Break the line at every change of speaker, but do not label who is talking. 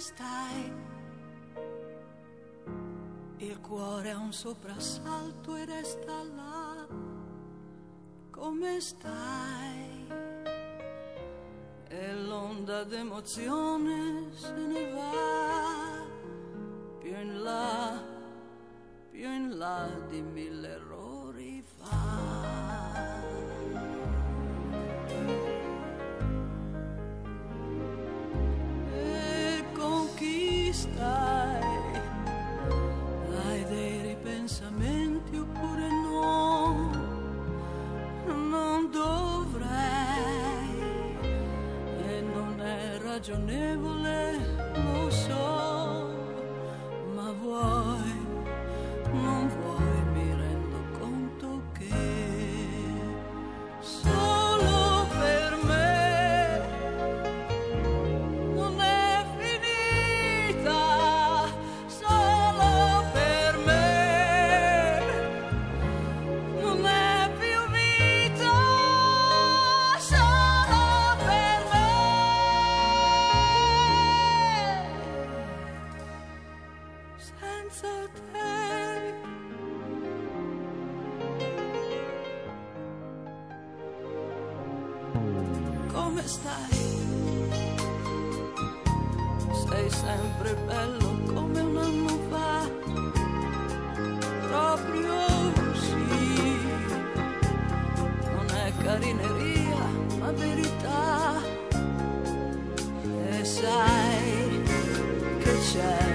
stai? Il cuore ha un soprassalto e resta là. Come stai? E l'onda d'emozione se ne va più in là, più in là di mille errori fa. Ragionevole, lo so, ma vuoi, non vuoi, senza te. Come stai? Sei sempre bello come un anno fa, proprio sì. Non è carineria, ma verità. E sai che c'è.